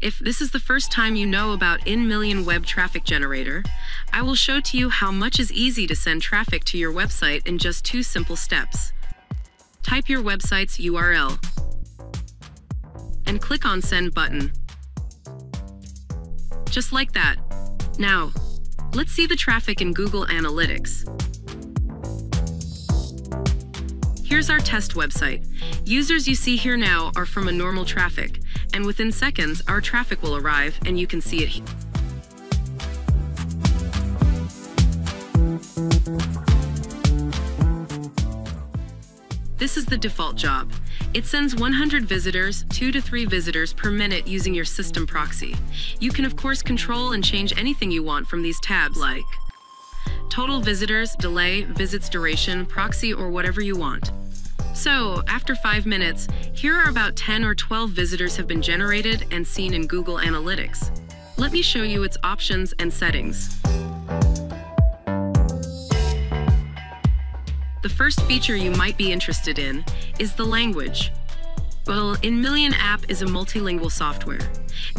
If this is the first time you know about InMillion Web Traffic Generator, I will show to you how much is easy to send traffic to your website in just two simple steps. Type your website's URL and click on Send button. Just like that. Now, let's see the traffic in Google Analytics. Here's our test website. Users you see here now are from a normal traffic, and within seconds, our traffic will arrive and you can see it here. This is the default job. It sends 100 visitors, 2 to 3 visitors per minute using your system proxy. You can of course control and change anything you want from these tabs like total visitors, delay, visits duration, proxy, or whatever you want. So, after 5 minutes, here are about 10 or 12 visitors have been generated and seen in Google Analytics. Let me show you its options and settings. The first feature you might be interested in is the language. Well, InMillion app is a multilingual software.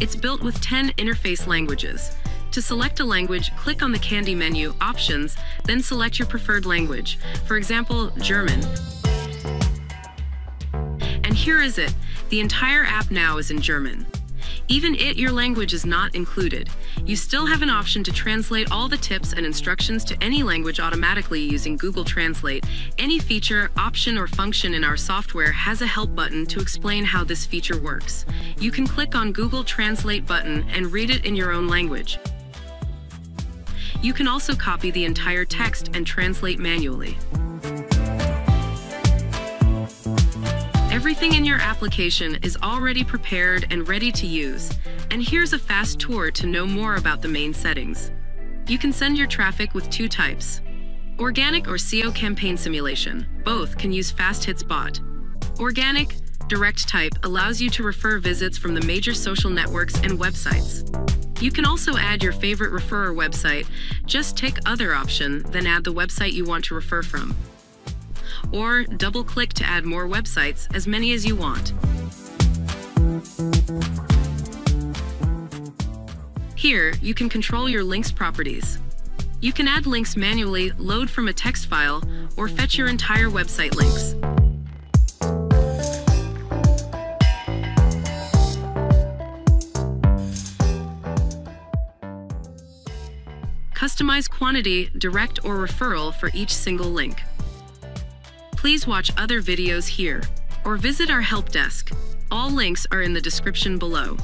It's built with 10 interface languages. To select a language, click on the Candy menu, Options, then select your preferred language, for example, German. And here is it. The entire app now is in German. Even it, your language is not included. You still have an option to translate all the tips and instructions to any language automatically using Google Translate. Any feature, option, or function in our software has a help button to explain how this feature works. You can click on Google Translate button and read it in your own language. You can also copy the entire text and translate manually. Everything in your application is already prepared and ready to use, and here's a fast tour to know more about the main settings. You can send your traffic with two types. Organic or SEO campaign simulation, both can use Fast Hits Bot. Organic, direct type allows you to refer visits from the major social networks and websites. You can also add your favorite referrer website. Just tick Other option, then add the website you want to refer from or double click to add more websites, as many as you want. Here, you can control your links properties. You can add links manually, load from a text file, or fetch your entire website links. Customize quantity, direct or referral for each single link. Please watch other videos here or visit our help desk. All links are in the description below.